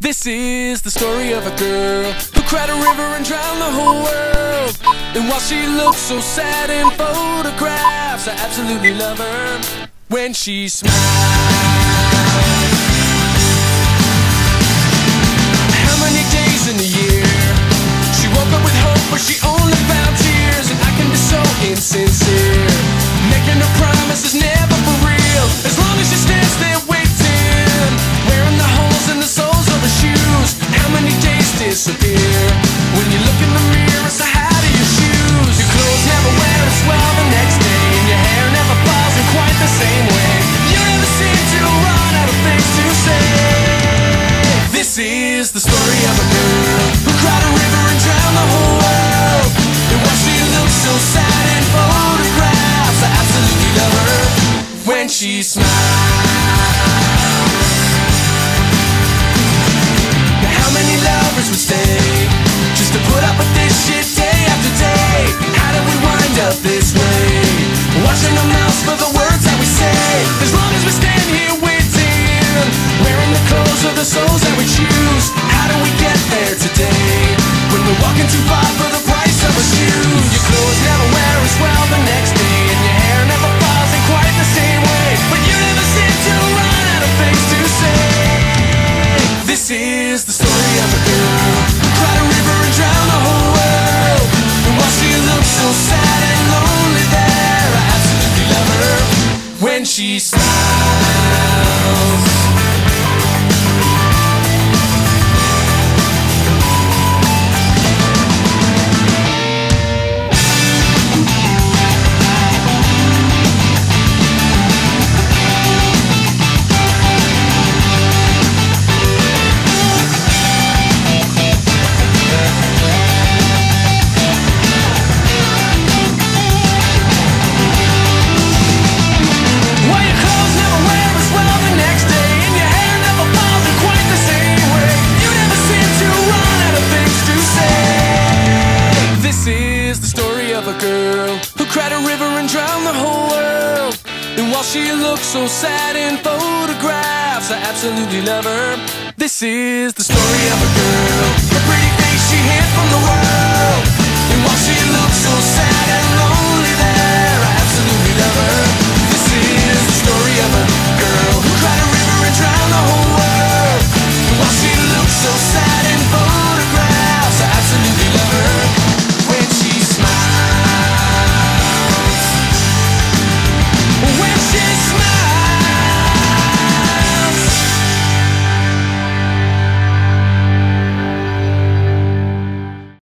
This is the story of a girl who cried a river and drowned the whole world. And while she looks so sad in photographs, I absolutely love her when she smiles. How many days in a year? She woke up with hope, but she only found tears. And I can be so insincere, making her promises disappear when you look in the mirror? So how do your shoes? Your clothes never wear as well the next day, and your hair never falls in quite the same way. You never seem to run out of things to say. This is the story of a girl who cried a river and drowned the whole world. And while she looks so sad in photographs, I absolutely love her when she smiles. Our for the words that we say. As long as we stand here waiting, wearing the clothes of the souls that we choose. How do we get there today? When we're walking too far for the price of a shoes. Your clothes never wear as well the next day, and your hair never falls in quite the same way. But you never seem to run out of things to say. This is the story of a she smiles. Girl a river and drowned the whole world. And while she looks so sad in photographs, I absolutely love her. This is the story of a girl, a pretty face she hid from the world. And while she looks